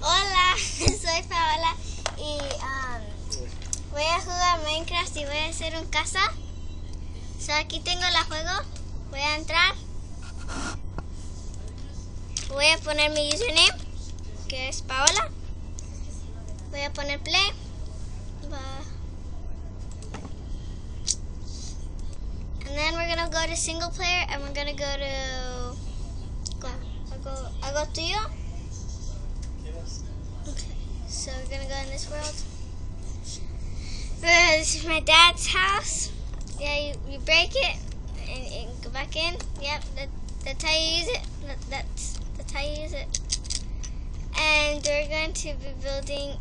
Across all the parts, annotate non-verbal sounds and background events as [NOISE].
Hola, [LAUGHS] soy Paola y um, voy a jugar Minecraft y voy a hacer un casa. So, aquí tengo la juego. Voy a entrar. Voy a poner mi username, que es Paola. Voy a poner play. And then we're gonna go to single player and we're gonna go to go. I'll go. I'll so we're gonna go in this world. This is my dad's house. Yeah, you, you break it and, and go back in. Yep, that, that's how you use it. That, that's that's how you use it. And we're going to be building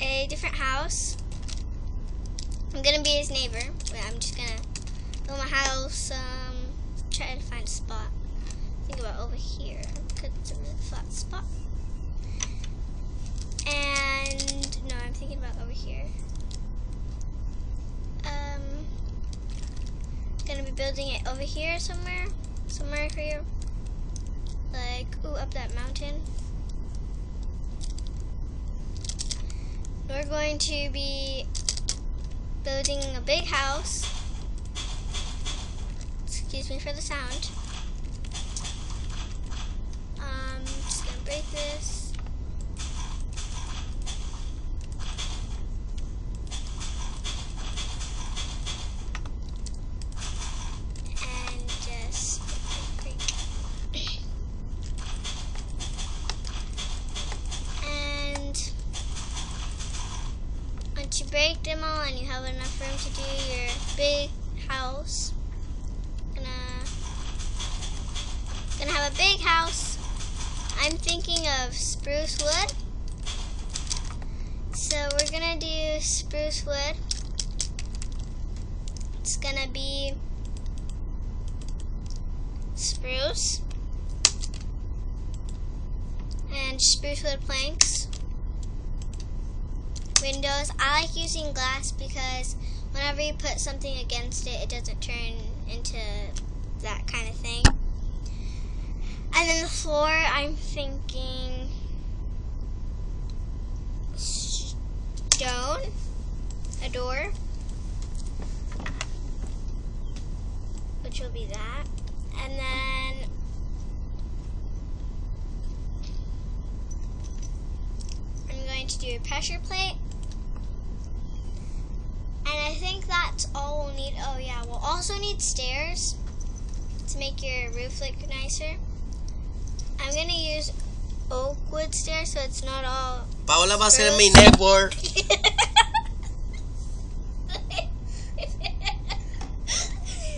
a different house. I'm gonna be his neighbor. I'm just gonna build my house. Um, try to find a spot. Think about over here because it's a really flat spot. And no, I'm thinking about over here. Um, gonna be building it over here somewhere, somewhere here. Like, ooh, up that mountain. We're going to be building a big house. Excuse me for the sound. Um, just gonna break this. and just and once you break them all and you have enough room to do your big house gonna gonna have a big house I'm thinking of spruce wood so we're gonna do spruce wood it's gonna be spruce and spruce wood planks. Windows. I like using glass because whenever you put something against it, it doesn't turn into that kind of thing. And then the floor, I'm thinking stone, a door, which will be that. And then I'm going to do a pressure plate. And I think that's all we'll need. Oh yeah, we'll also need stairs to make your roof look nicer. I'm gonna use oak wood stairs so it's not all Paola va a ser mi neighbor. [LAUGHS]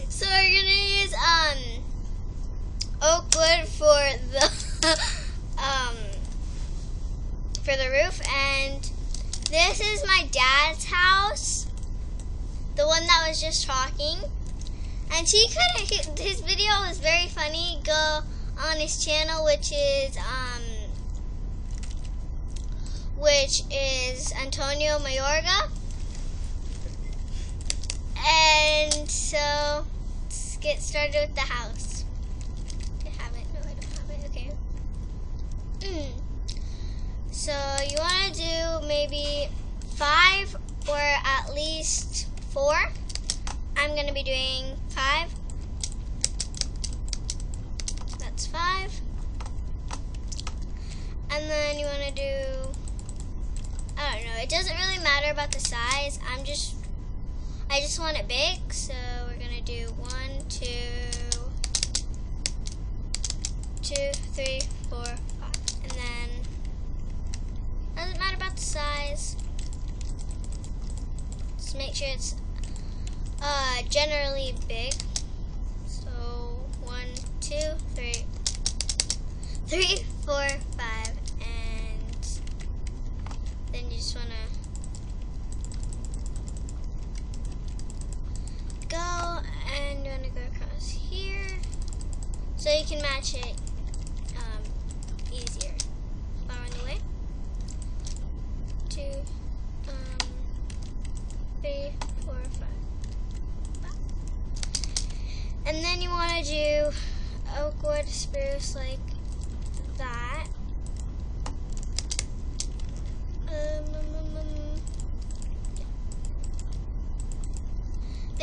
so we're gonna use um oak wood for the um for the roof and this is my dad's house the one that was just talking and he couldn't he, his video was very funny go on his channel which is um which is Antonio Mayorga and so let's get started with the house. I have it. No, I don't have it. Okay. Mm. So you want to do maybe five or at least four. I'm going to be doing five. That's five. And then you want to do, I don't know, it doesn't really matter about the size. I'm just I just want it big, so we're gonna do one, two, two, three, four, five, and then doesn't matter about the size. Just make sure it's uh, generally big. So one, two, three, three, four, five, and then you just wanna go and you want to go across here. So you can match it um, easier. Far on the way. Two, um, three, four, five. And then you want to do oak wood spruce like that.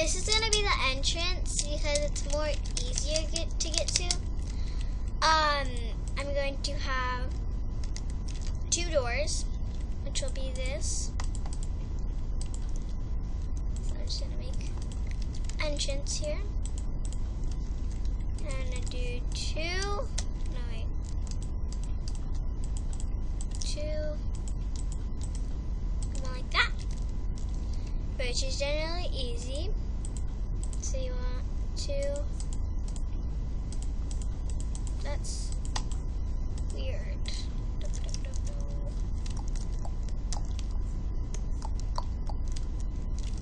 This is gonna be the entrance because it's more easier get, to get to. Um, I'm going to have two doors, which will be this. So I'm just gonna make entrance here. And I'm gonna do two. No wait. Two. Like that. Which is generally easy. So you want two. That's weird.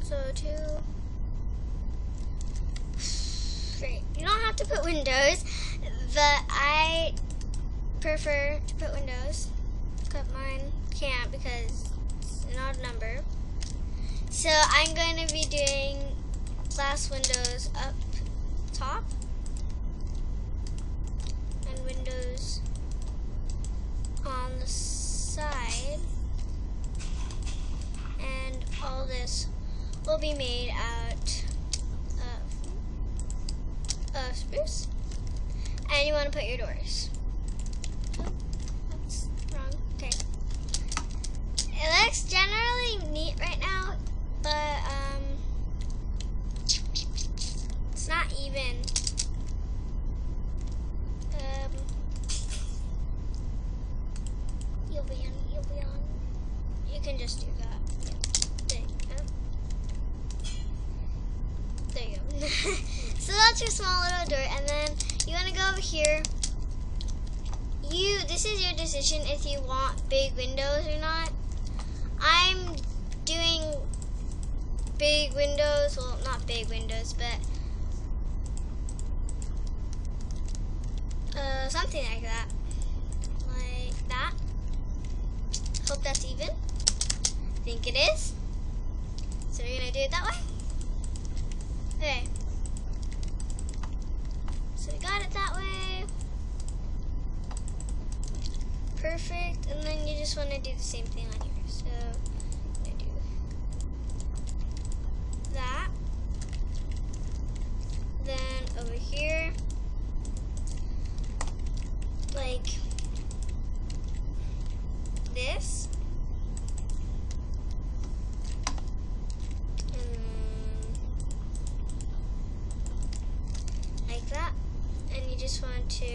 So two. Great. You don't have to put windows, but I prefer to put windows. But mine can't because it's an odd number. So I'm going to be doing glass windows up top and windows on the side. And all this will be made out of, of spruce. And you want to put your doors. Oh, that's wrong. Okay. It looks generally neat right now, but um, it's not even. Um, you'll be on. You'll be on. You can just do that. There you go. There you go. so that's your small little door, and then you want to go over here. You. This is your decision if you want big windows or not. I'm doing big windows. Well, not big windows, but uh, something like that. Like that. Hope that's even. think it is. So we're gonna do it that way. Okay. So we got it that way. Perfect. And then you just want to do the same thing on here. So I'm gonna do that. Then over here, like this. And like that. And you just want to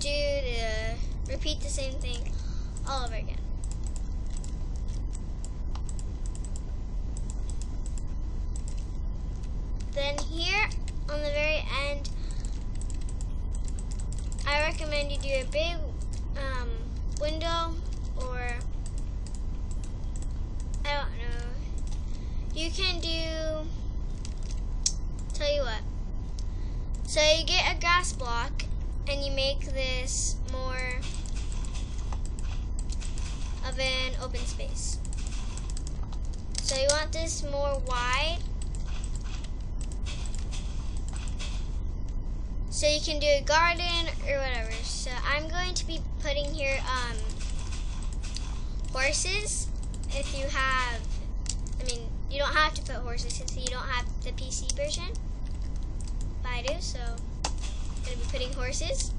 do the, repeat the same thing all over again. Then here on the very end, I recommend you do a big um, window or I don't know. You can do, tell you what. So you get a grass block and you make this more of an open space. So you want this more wide. So you can do a garden or whatever. So I'm going to be putting here um, horses. If you have, I mean, you don't have to put horses since you don't have the PC version. But I do, so I'm going to be putting horses.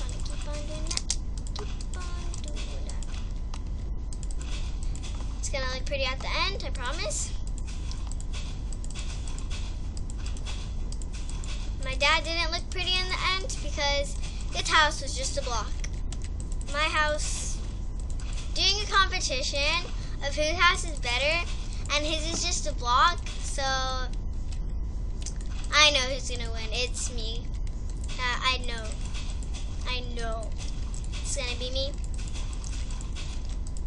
Wanna keep on doing that. Keep on doing that. It's gonna look pretty at the end, I promise. My dad didn't look pretty in the end because his house was just a block. My house, doing a competition of whose house is better, and his is just a block, so I know who's gonna win. It's me. Uh, I know. I know. It's gonna be me.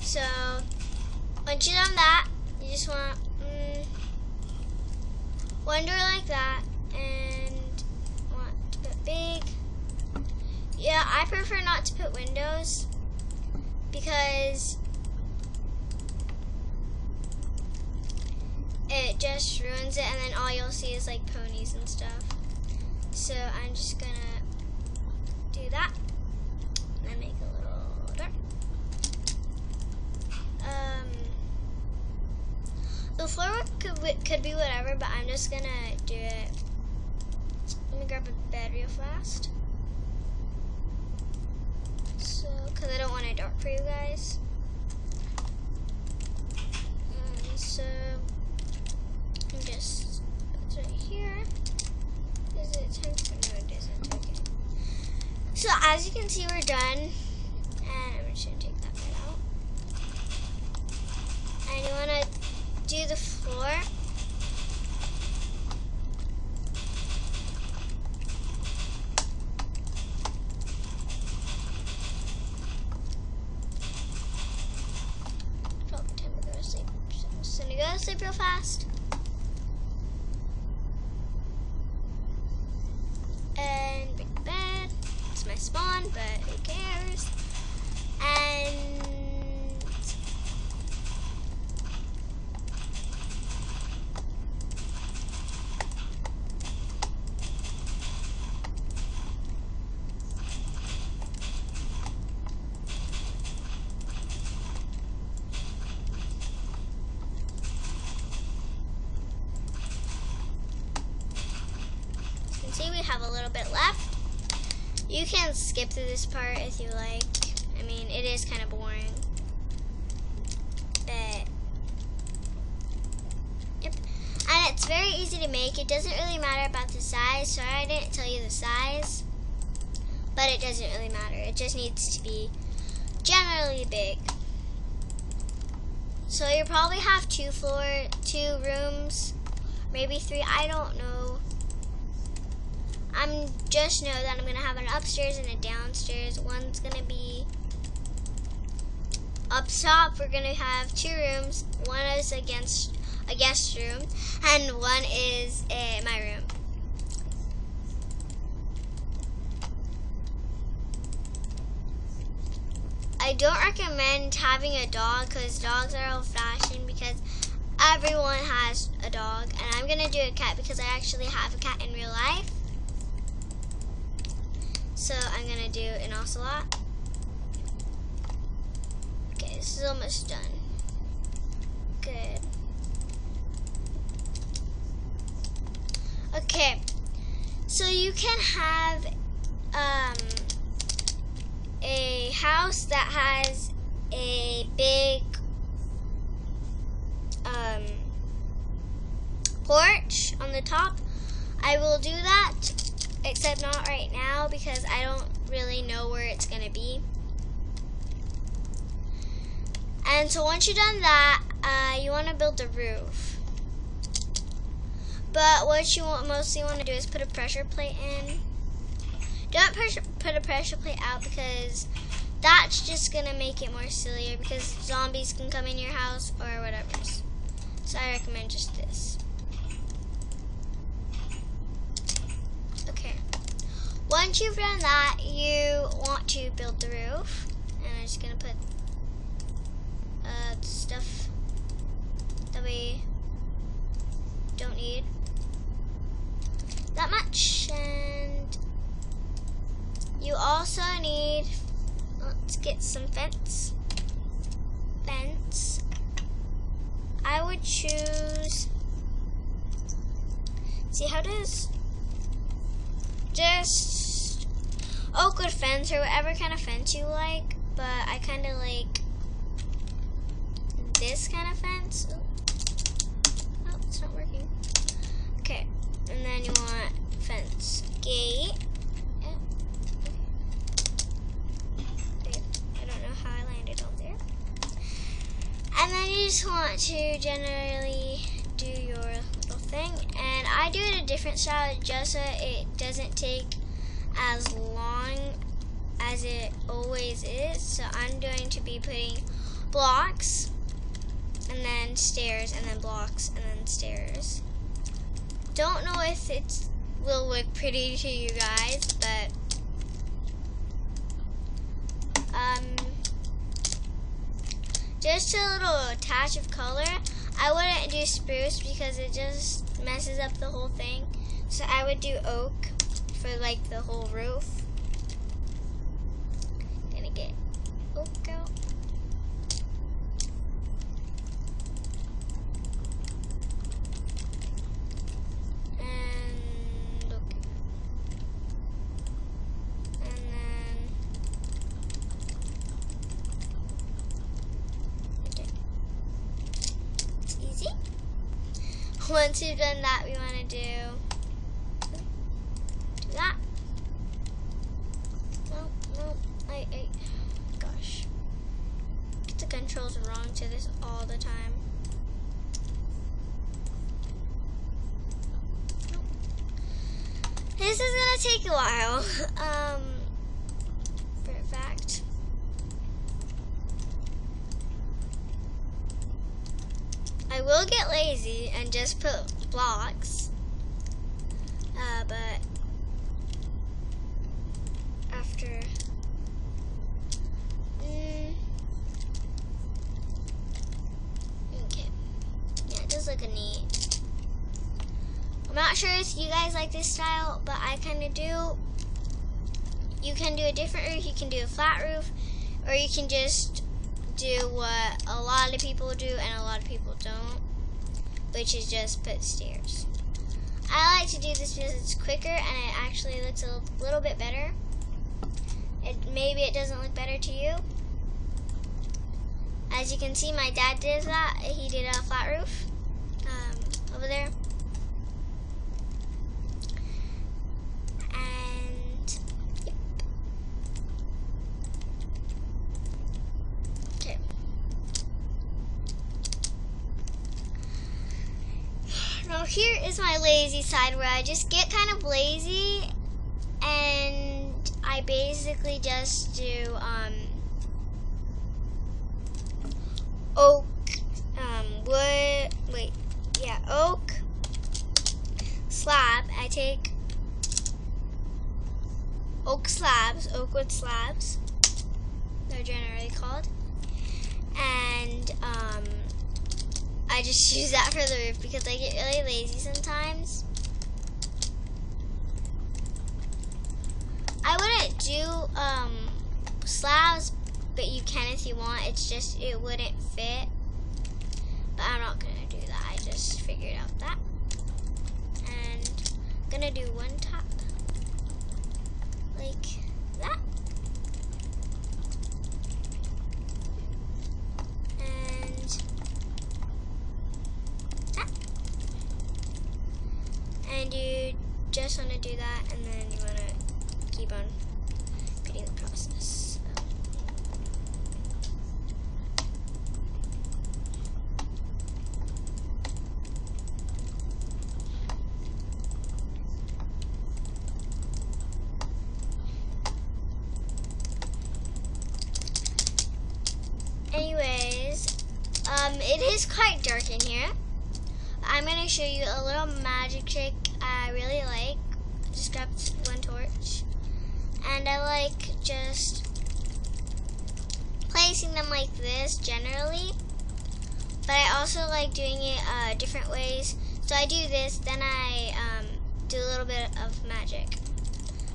So, once you've done that, you just want mm, one door like that, and want to put big. Yeah, I prefer not to put windows because it just ruins it, and then all you'll see is like ponies and stuff. So I'm just gonna do that and make a little door. Um, The floor could could be whatever, but I'm just gonna do it. Let me grab a bed real fast. So, because I don't want it dark for you guys. Um, so, I'm just it's right here. Is it time to no it isn't okay. So as you can see we're done. And I'm just gonna take that bit out. And you wanna do the floor. Probably time to go to sleep. So I'm just gonna go to sleep real fast. And big bed. It's my spawn, but who cares? And you can see we have a little bit left. You can skip through this part if you like. I mean, it is kind of boring. But, yep. And it's very easy to make. It doesn't really matter about the size. Sorry I didn't tell you the size. But it doesn't really matter. It just needs to be generally big. So you probably have two floor, two rooms, maybe three. I don't know. I'm just know that I'm gonna have an upstairs and a downstairs. One's gonna be up top. We're gonna have two rooms. One is against a guest room, and one is uh, my room. I don't recommend having a dog because dogs are old-fashioned because everyone has a dog, and I'm gonna do a cat because I actually have a cat in real life. So I'm gonna do an ocelot. Okay, this is almost done. Good. Okay, so you can have um, a house that has a big um, porch on the top. I will do that except not right now because I don't really know where it's going to be. And so once you've done that, uh, you want to build the roof. But what you mostly want to do is put a pressure plate in. Don't pressure, put a pressure plate out because that's just going to make it more sillier because zombies can come in your house or whatever. So I recommend just this. Okay. Once you've done that, you want to build the roof. And I'm just to put uh, stuff that we don't need that much. And you also need, let's get some fence. Fence. I would choose, see how does, just oak wood fence or whatever kind of fence you like, but I kind of like this kind of fence. Oh, oh, it's not working. Okay, and then you want fence gate. I don't know how I landed on there. And then you just want to generally do your little thing. And I do it a different style just so it doesn't take as long as it always is. So I'm going to be putting blocks and then stairs and then blocks and then stairs. Don't know if it will look pretty to you guys, but um, just a little touch of color. I wouldn't do spruce because it just messes up the whole thing. So I would do oak for like the whole roof. Gonna get oak out. And look. And then okay. It's easy. [LAUGHS] Once you've done that, we want to do sure if you guys like this style, but I kind of do. You can do a different roof. You can do a flat roof, or you can just do what a lot of people do and a lot of people don't, which is just put stairs. I like to do this because it's quicker and it actually looks a little bit better. It, maybe it doesn't look better to you. As you can see, my dad did that. He did a flat roof um, over there. And yep. Okay. Now here is my lazy side where I just get kind of lazy and I basically just do um, oak, um, wood, wait, yeah, oak slab. I take oak slabs, oak wood slabs, they're generally called, and um, I just [LAUGHS] use that for the roof because I get really lazy sometimes. I wouldn't do um, slabs, but you can if you want. It's just it wouldn't fit. But I'm not gonna do that. I just figured out that. And I'm gonna do one top like that. And that. And you just want to do that and then you want to keep on repeating the process. Anyways, um, it is quite dark in here. I'm going to show you a little magic trick I really like. Just grabbed one torch. And I like just placing them like this generally. But I also like doing it uh, different ways. So I do this, then I um, do a little bit of magic.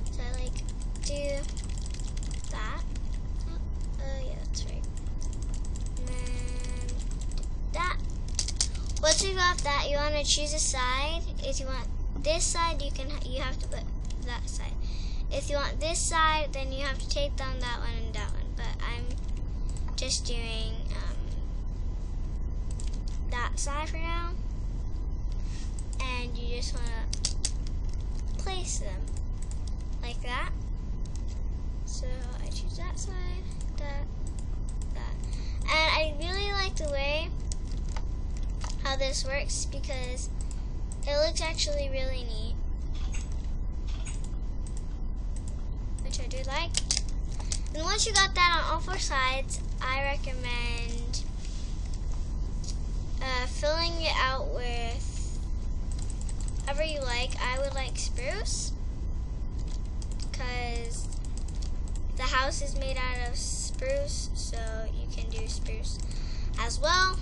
So I like do that, you want to choose a side. If you want this side, you can you have to put that side. If you want this side, then you have to take down that one and that one. But I'm just doing um, that side for now. And you just want to place them like that. So I choose that side, that, that. And I really like the way how this works because it looks actually really neat. Which I do like. And once you got that on all four sides, I recommend uh, filling it out with whatever you like. I would like spruce because the house is made out of spruce, so you can do spruce as well.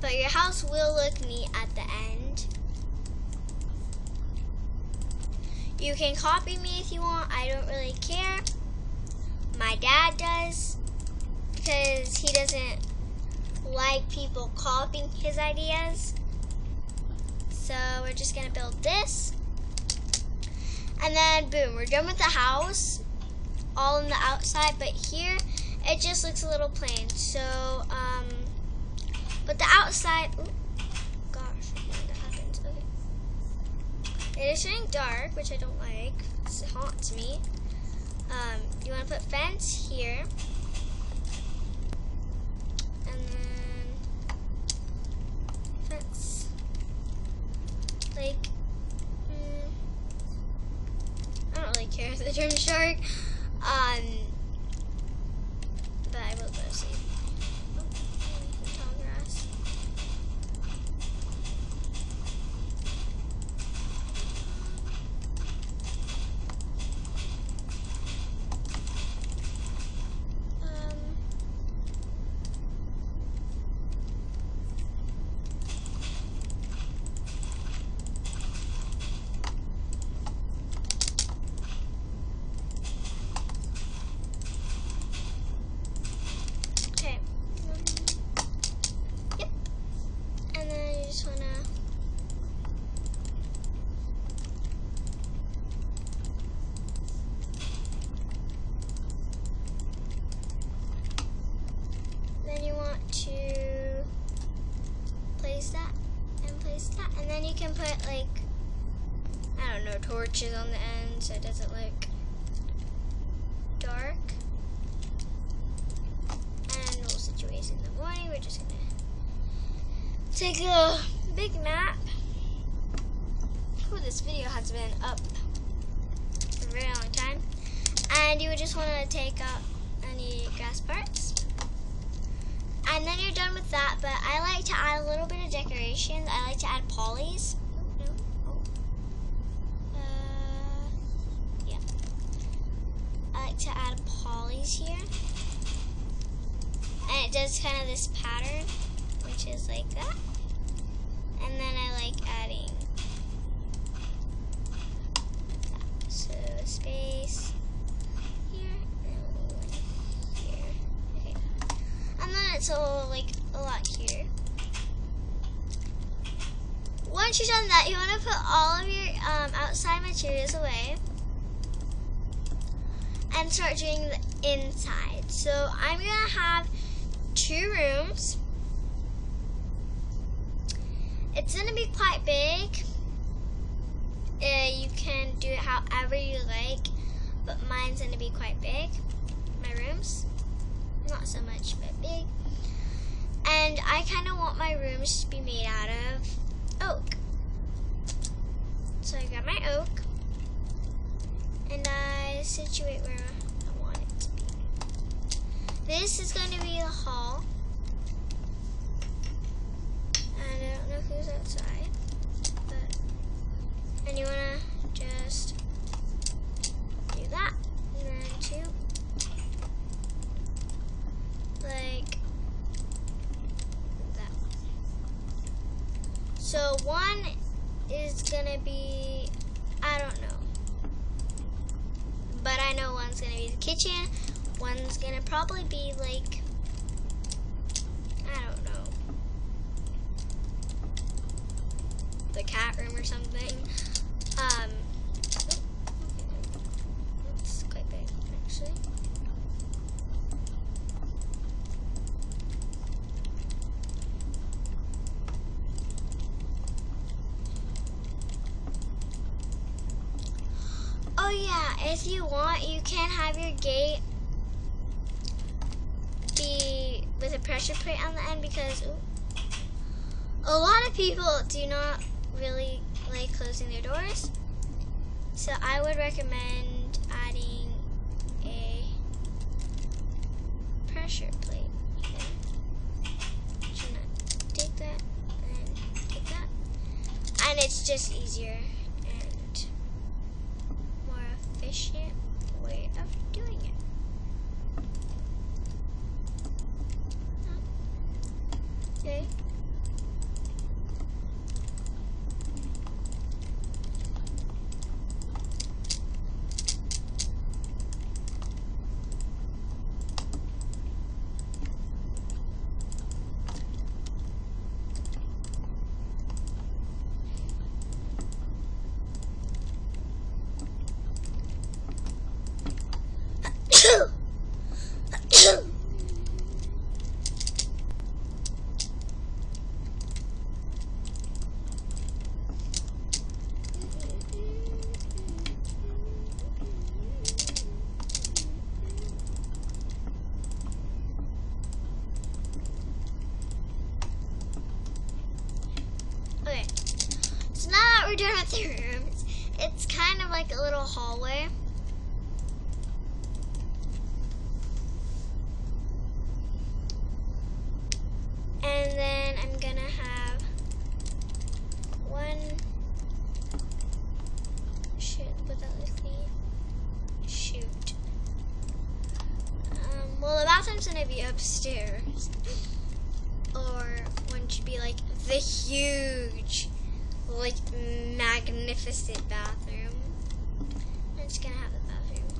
But your house will look neat at the end. You can copy me if you want. I don't really care. My dad does because he doesn't like people copying his ideas. So we're just gonna build this. And then boom, we're done with the house. all on the outside, but here it just looks a little plain. So, um, but the outside, ooh, gosh, that happens. Okay. It is turning dark, which I don't like. It haunts me. Um, you want to put fence here. And then fence. Like, mm, I don't really care if the turn shark. Um, but I will go see. Oh, tall grass. Um, okay. Um, yep. And then you just wanna. Then you want to place that and place that, and then you can put like I don't know torches on the end so it doesn't look dark. And we'll situate in the morning. We're just gonna take a big nap. Ooh, this video has been up for a very long time. And you would just want to take out any grass parts. And then you're done with that, but I like to add a little bit of decorations. I like to add polys. Uh, yeah. I like to add polys here. And it does kind of this pattern, which is like that. And then I like adding that. So space here and one here. Okay. All like a lot here. Once you've done that, you want to put all of your um, outside materials away and start doing the inside. So I'm gonna have two rooms. It's gonna be quite big. Uh, you can do it however you like, but mine's gonna be quite big. My rooms, not so much, but big. And I kind of want my rooms to be made out of oak. So I got my oak, and I situate where I want it to be. This is going to be the hall. And I don't know who's outside, but and you want to just do that, and then two, like that. So one is gonna be, I don't know, but I know one's gonna be the kitchen. One's gonna probably be like, I don't know, the cat room or something. Um, it's quite big actually. Oh yeah, if you want, you can have your gate be with a pressure end because a lot of people do not really like closing their doors. So I would recommend bathroom. I'm just gonna have the bathroom.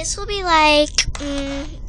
this will be like, mm,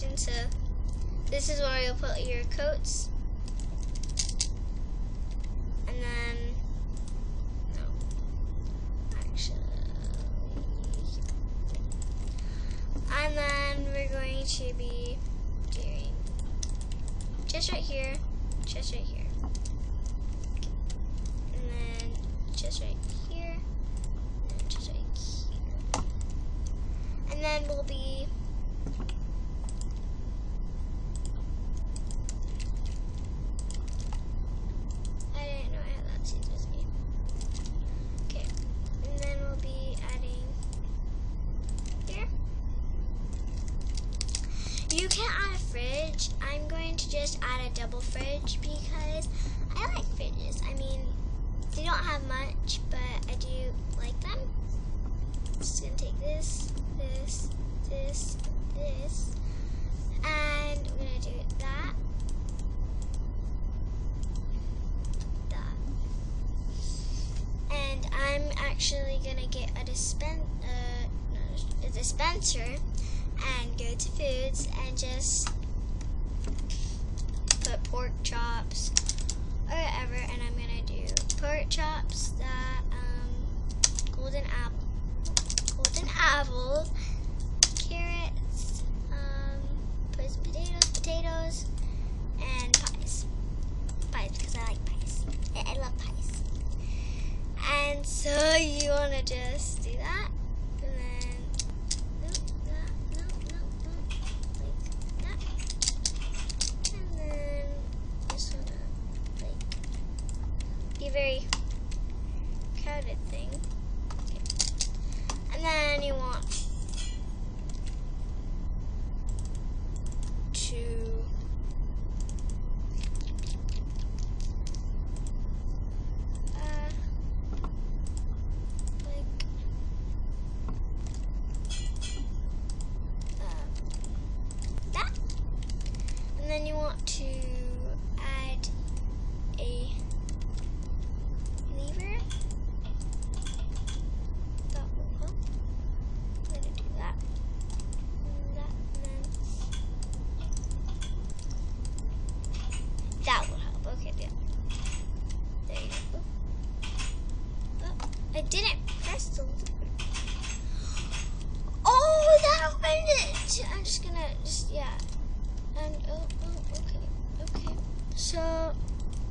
station, so this is where you'll put your coats. And then, no, actually, and then we're going to be doing just right here, just right here, and then just right here, and just right here, and then we'll be So you want to just do that?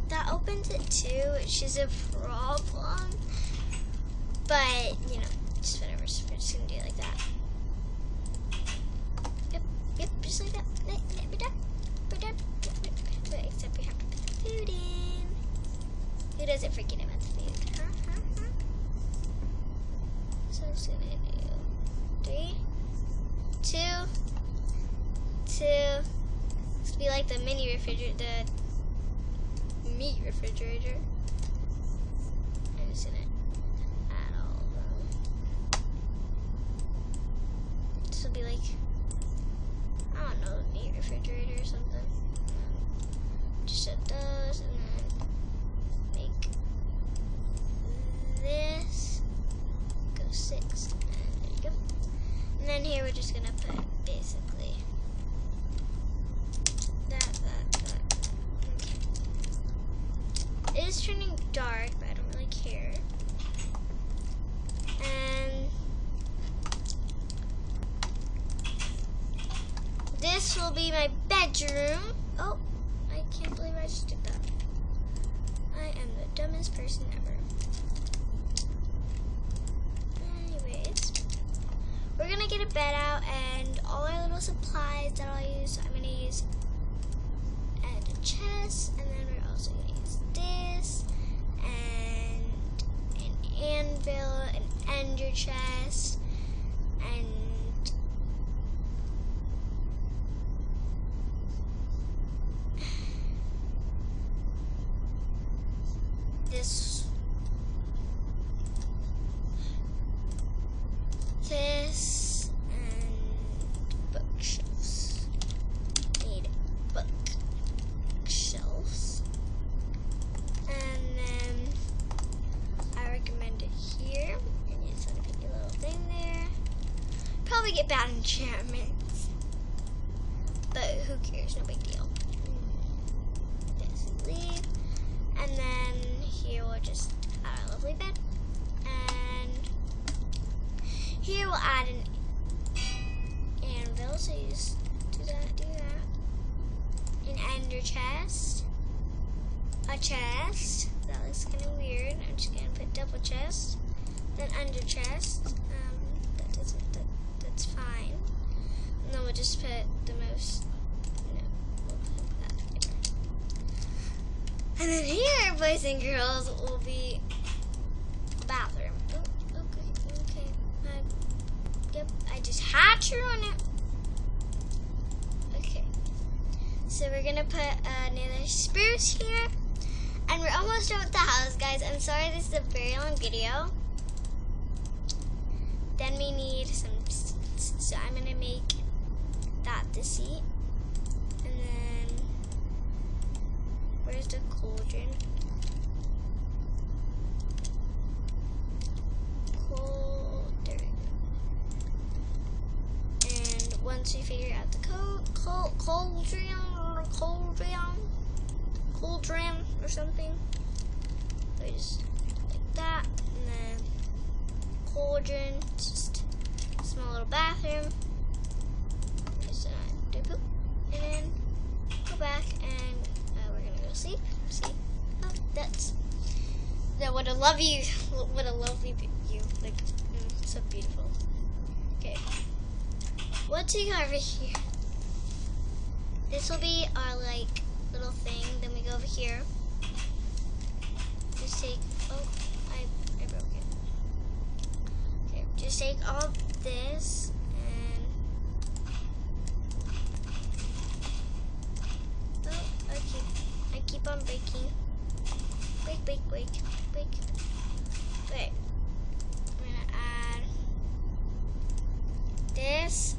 That opens it too, which is a problem. But you know, just whatever. So we're just gonna do it like that. Yep, yep, just like that. We're done. We're done. But except we have to put the food in. Who doesn't forget about the food? Huh, huh, huh? So I'm just gonna do three, two, two. Will be like the mini refrigerator, the meat refrigerator. I'm just gonna add all of them. This will be like, I don't know, meat refrigerator or something. Just set those and then make this go six. And there you go. And then here we're just gonna put basically that, that, that. Okay. It is turning dark, but I don't really care. And this will be my bedroom. Oh, I can't believe I just did that. I am the dumbest person ever. Anyways, we're gonna get a bed out and all our little supplies that I'll use. I'm gonna use and a chest, and then we're also gonna use this and an anvil, an ender chest, A chest. That looks kind of weird. I'm just to put double chest. Then ender chest. Um, that doesn't, that, that's fine. And then we'll just put the most. And then here, boys and girls, will be bathroom. Oh, okay, okay. I, yep, I just had to ruin it. Okay. So we're gonna put another spruce here. And we're almost done with the house, guys. I'm sorry this is a very long video. Then we need some. So I'm gonna make that the seat. And then Where's the? Cauldron. And once we figure out the code, col cauldron, or cauldron, cauldron, or something, we just like that, and then cauldron, just a small little bathroom. Just uh, do poop, and then go back and uh, we're gonna go sleep. See? Oh, that's that. What a lovely, what a lovely view. Like, mm, so beautiful. Okay. What's we got over here? This will be our like little thing. Then we go over here. Just take. Oh, I I broke it. Okay. Just take all this and. Oh, I keep, I keep on breaking. Break, break, break, break. Wait. I'm gonna add this.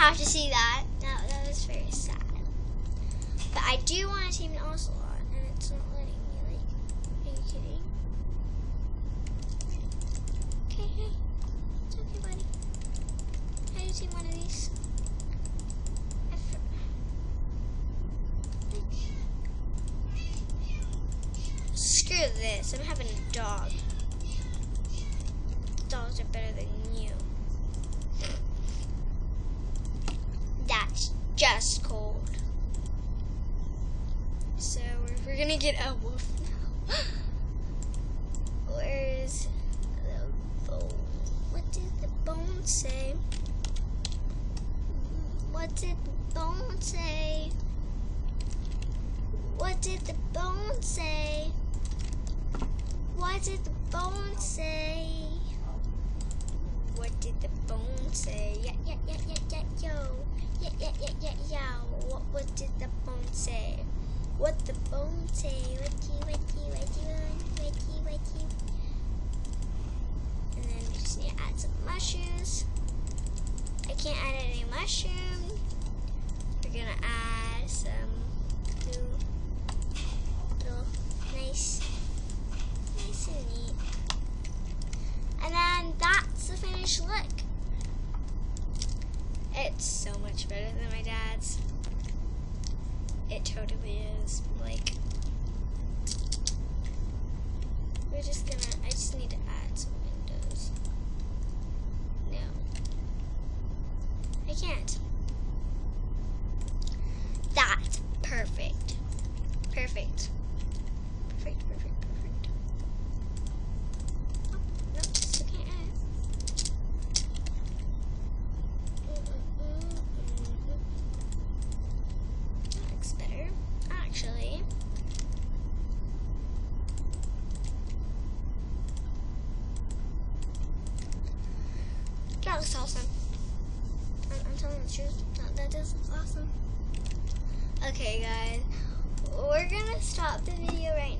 have to see that. That, that was very sad. But I do want to tame an ocelot, and it's not letting me, like, are you kidding? Okay, hey. It's okay, buddy. How do you tame one of these? Screw this, I'm having a dog. Dogs are better than you. just cold. So we're, gonna get a wolf looks awesome. I'm, I'm telling the truth. That, that does look awesome. Okay, guys. We're going to stop the video right now.